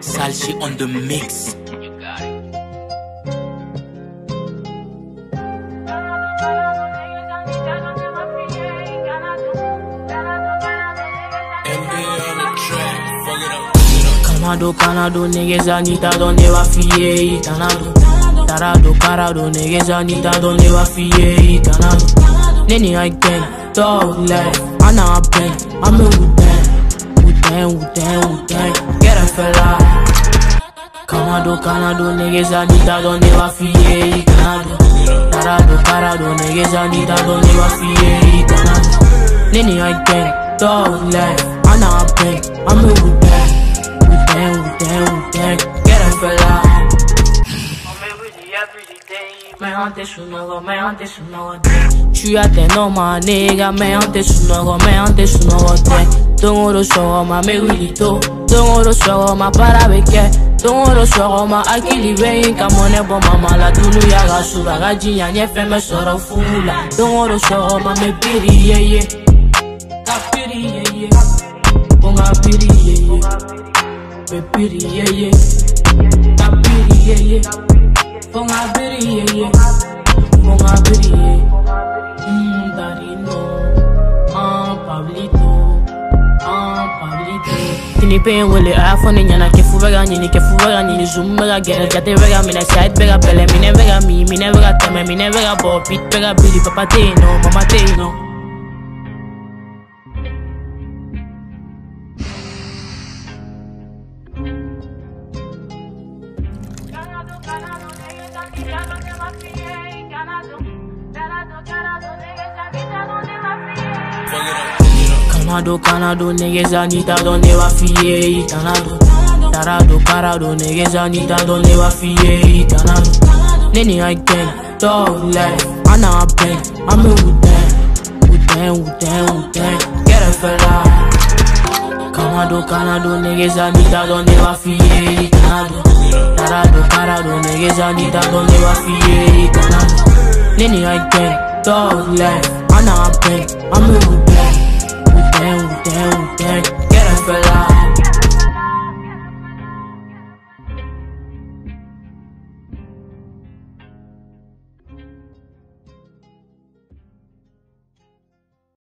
Salchi on the mix. Canado, Canado, niggas Anita, donde va fiye, Canado. Tarado, Carado, niggas Anita, donde va fiye, Canado. Nini, I can thug life, I'm in with them, get a fella. Canado, Canado, niggas Anita, donde va fiye, Canado. Tarado, Carado, niggas Anita, donde va fiye, Canado. Nini, I can thug life, I know I bang, Mais antes su nuevo, mais antes su nuevo Tu as tes noms, ma nigga, mais antes su nuevo, mais antes su nuevo Tungoro shogo ma me wilito Tungoro shogo ma para beke Tungoro shogo ma akili beyin Kamone bo mama la dulu ya ga sura Ga jinya fe me soro fula. Tungoro shogo ma me piri ye ye Ka piri ye ye Bonga piri ye ye Me piri ye ye Ka piri ye ye Bonga piri ye ye Bonga piri ye Mmm, Darino Ah, Pablito Ah, Pablito. Tini pe wele a fɔ ne ɲɛna kɛfu bɛ ka ɲini kɛfu bɛ ka ɲini zoom bɛ ka gɛrɛ jate bɛ ka minɛ side bɛlɛ minɛ bɛ ka mi ka tɛmɛ minɛ bɛ ka bɔ beat bɛ ka papa yen mama yen Canado. Canado, niggas Anita, donde va fiye. Canado. Tarado, Carado, niggas Anita, donde va fiye, Canado. Nini, I can thug life, I know I bang, I'm in with them, with them, get a fella. Canado, Canado, niggas Anita, donde va fiye, Canado. Tarado, Carado, niggas Anita, donde va fiye, Canado. Nini, I can thug life, I know I bang, I'm in